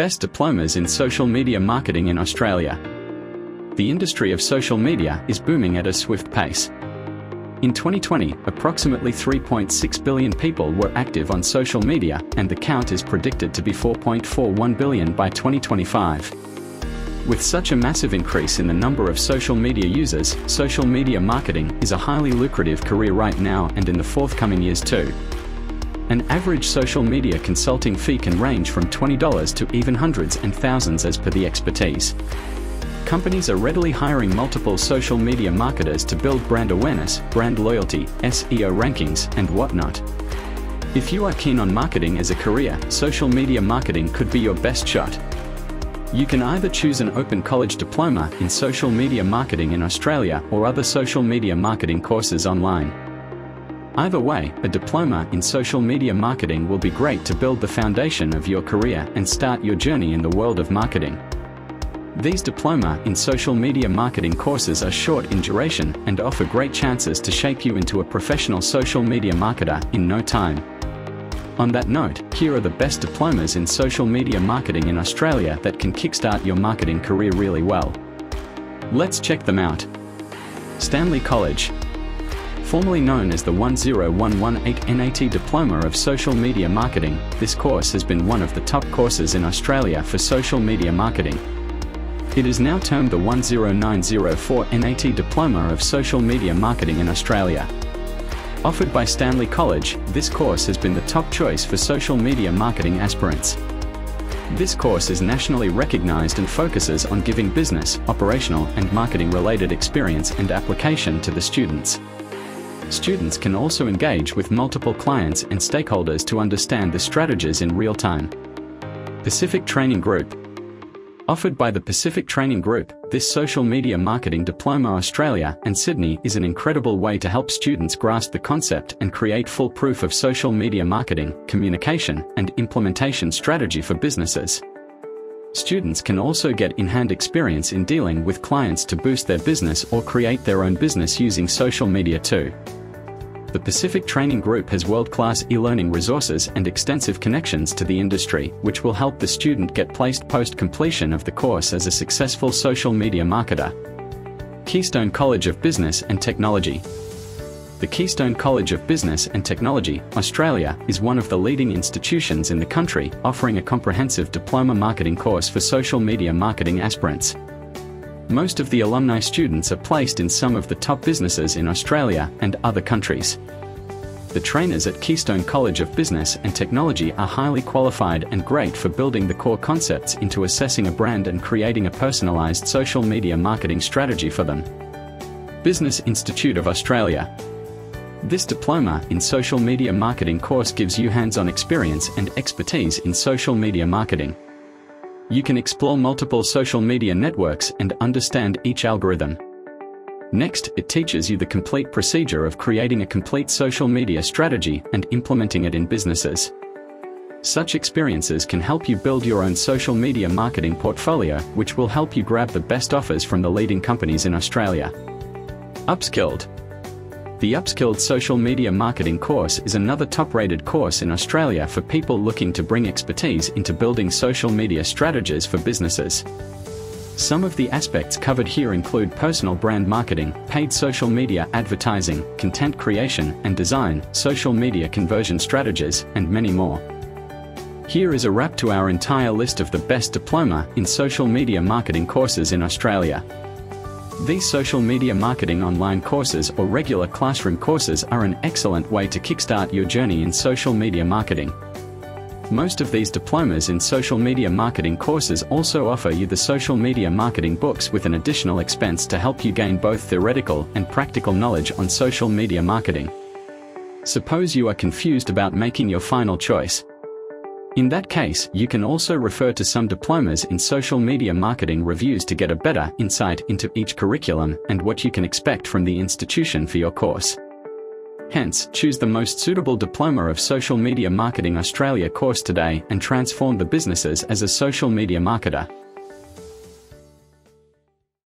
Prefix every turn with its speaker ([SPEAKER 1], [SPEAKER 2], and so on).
[SPEAKER 1] Best diplomas in social media marketing in Australia. The industry of social media is booming at a swift pace. In 2020, approximately 3.6 billion people were active on social media, and the count is predicted to be 4.41 billion by 2025. With such a massive increase in the number of social media users, social media marketing is a highly lucrative career right now and in the forthcoming years too. An average social media consulting fee can range from $20 to even hundreds and thousands as per the expertise. Companies are readily hiring multiple social media marketers to build brand awareness, brand loyalty, SEO rankings, and whatnot. If you are keen on marketing as a career, social media marketing could be your best shot. You can either choose an open college diploma in social media marketing in Australia or other social media marketing courses online. Either way, a diploma in social media marketing will be great to build the foundation of your career and start your journey in the world of marketing. These diploma in social media marketing courses are short in duration and offer great chances to shape you into a professional social media marketer in no time. On that note, here are the best diplomas in social media marketing in Australia that can kickstart your marketing career really well. Let's check them out. Stanley College, Formerly known as the 10118 NAT Diploma of Social Media Marketing, this course has been one of the top courses in Australia for social media marketing. It is now termed the 10904 NAT Diploma of Social Media Marketing in Australia. Offered by Stanley College, this course has been the top choice for social media marketing aspirants. This course is nationally recognized and focuses on giving business, operational, and marketing related experience and application to the students. Students can also engage with multiple clients and stakeholders to understand the strategies in real time. Pacific Training Group Offered by the Pacific Training Group, this social media marketing diploma Australia and Sydney is an incredible way to help students grasp the concept and create full proof of social media marketing, communication, and implementation strategy for businesses. Students can also get in-hand experience in dealing with clients to boost their business or create their own business using social media too. The Pacific Training Group has world-class e-learning resources and extensive connections to the industry, which will help the student get placed post-completion of the course as a successful social media marketer. Keystone College of Business and Technology the Keystone College of Business and Technology, Australia, is one of the leading institutions in the country, offering a comprehensive diploma marketing course for social media marketing aspirants. Most of the alumni students are placed in some of the top businesses in Australia and other countries. The trainers at Keystone College of Business and Technology are highly qualified and great for building the core concepts into assessing a brand and creating a personalized social media marketing strategy for them. Business Institute of Australia. This diploma in social media marketing course gives you hands-on experience and expertise in social media marketing you can explore multiple social media networks and understand each algorithm. Next, it teaches you the complete procedure of creating a complete social media strategy and implementing it in businesses. Such experiences can help you build your own social media marketing portfolio, which will help you grab the best offers from the leading companies in Australia. Upskilled the Upskilled Social Media Marketing course is another top-rated course in Australia for people looking to bring expertise into building social media strategies for businesses. Some of the aspects covered here include personal brand marketing, paid social media advertising, content creation and design, social media conversion strategies, and many more. Here is a wrap to our entire list of the best diploma in social media marketing courses in Australia. These social media marketing online courses or regular classroom courses are an excellent way to kickstart your journey in social media marketing. Most of these diplomas in social media marketing courses also offer you the social media marketing books with an additional expense to help you gain both theoretical and practical knowledge on social media marketing. Suppose you are confused about making your final choice. In that case, you can also refer to some diplomas in social media marketing reviews to get a better insight into each curriculum and what you can expect from the institution for your course. Hence, choose the most suitable Diploma of Social Media Marketing Australia course today and transform the businesses as a social media marketer.